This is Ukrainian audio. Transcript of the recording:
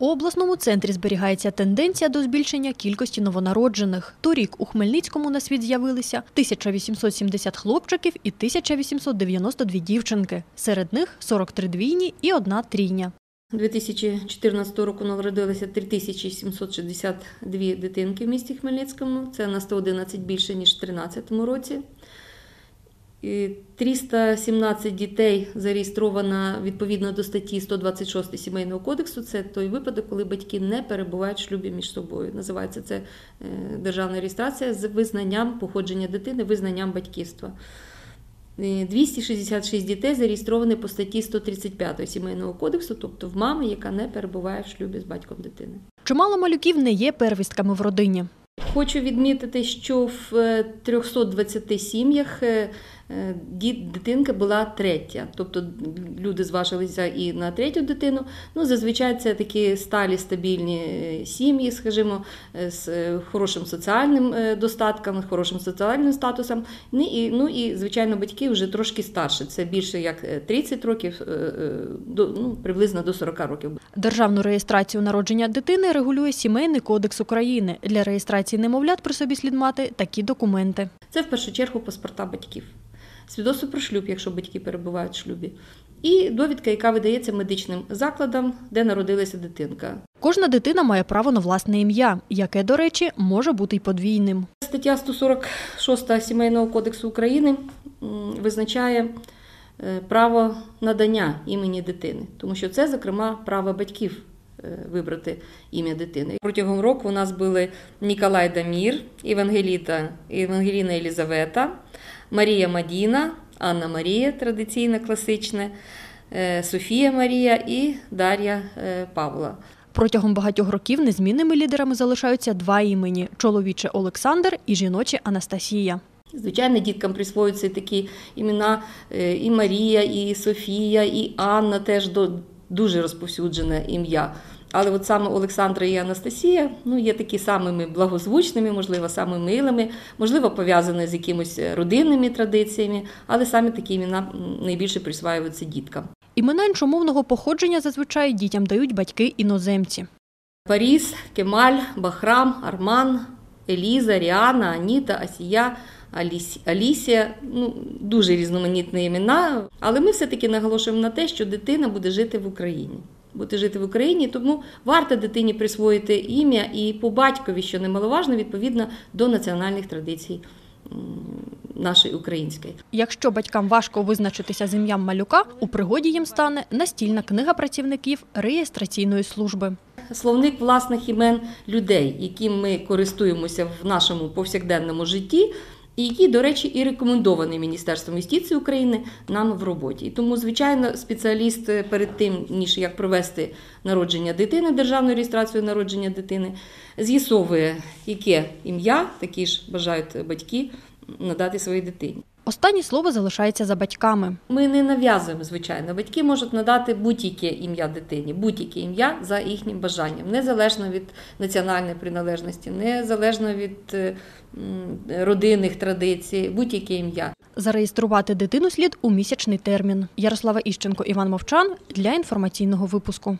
У обласному центрі зберігається тенденція до збільшення кількості новонароджених. Торік у Хмельницькому на світ з'явилися 1870 хлопчиків і 1892 дівчинки. Серед них 43 двійні і одна трійня. 2014 року народилося 3762 дитинки в місті Хмельницькому. Це на 111 більше, ніж в 2013 році. І 317 дітей зареєстровано відповідно до статті 126 Сімейного кодексу. Це той випадок, коли батьки не перебувають в шлюбі між собою. Називається це е, державна реєстрація з визнанням походження дитини, визнанням батьківства. Е, 266 дітей зареєстровані по статті 135 Сімейного кодексу, тобто в мами, яка не перебуває в шлюбі з батьком дитини. Чимало малюків не є первістками в родині. Хочу відмітити, що в е, 320 сім'ях е, е, діт- дитинка була третя. Тобто люди зважилися і на третю дитину. Ну, зазвичай це такі сталі стабільні е, сім'ї, скажімо, е, з е, хорошим соціальним е, достатком, з хорошим соціальним статусом. Ну і, ну, і звичайно, батьки вже трошки старші. Це більше як е, 30 років, е, е, до, ну, приблизно до 40 років. Державну реєстрацію народження дитини регулює Сімейний кодекс України. Для реєстрації немовлят при собі слід мати такі документи. Це в першу чергу паспорта батьків, свідоцтво про шлюб, якщо батьки перебувають в шлюбі, і довідка, яка видається медичним закладам, де народилася дитинка. Кожна дитина має право на власне ім'я, яке, до речі, може бути й подвійним. Стаття 146 Сімейного кодексу України визначає е, право надання імені дитини, тому що це, зокрема, право батьків вибрати ім'я дитини. Протягом року у нас були Ніколай Дамір, Євангеліта, Євангеліна Елізавета, Марія Мадіна, Анна Марія, традиційне класичне, е, Софія Марія і Дар'я е, Павла. Протягом багатьох років незмінними лідерами залишаються два імені: чоловіче Олександр і жіноче Анастасія. Звичайно, діткам присвоюються такі імена е, і Марія, і Софія, і Анна теж до- дуже розповсюджене ім'я. Але от саме Олександра і Анастасія ну, є такі самими благозвучними, можливо, самими милими, можливо, пов'язані з якимось родинними традиціями, але саме такі імена найбільше присваюються діткам. Імена іншомовного походження зазвичай дітям дають батьки іноземці. Паріс, Кемаль, Бахрам, Арман, Еліза, Ріана, Аніта, Асія, Аліс- Алісія. Ну, дуже різноманітні імена. Але ми все-таки наголошуємо на те, що дитина буде жити в Україні. Буде жити в Україні, тому варто дитині присвоїти ім'я і по батькові, що немаловажно, відповідно до національних традицій нашої української. Якщо батькам важко визначитися з ім'ям малюка, у пригоді їм стане настільна книга працівників реєстраційної служби. словник власних імен людей, яким ми користуємося в нашому повсякденному житті. І які, до речі, і рекомендований Міністерством юстиції України нам в роботі. І тому, звичайно, спеціаліст е, перед тим, ніж як провести народження дитини, державну реєстрацію народження дитини, з'ясовує, яке ім'я такі ж бажають батьки надати своїй дитині. Останнє слово залишається за батьками. Ми не нав'язуємо, звичайно. Батьки можуть надати будь-яке ім'я дитині, будь-яке ім'я за їхнім бажанням, незалежно від національної приналежності, незалежно від е, родинних традицій, будь-яке ім'я. Зареєструвати дитину слід у місячний термін. Ярослава Іщенко, Іван Мовчан для інформаційного випуску.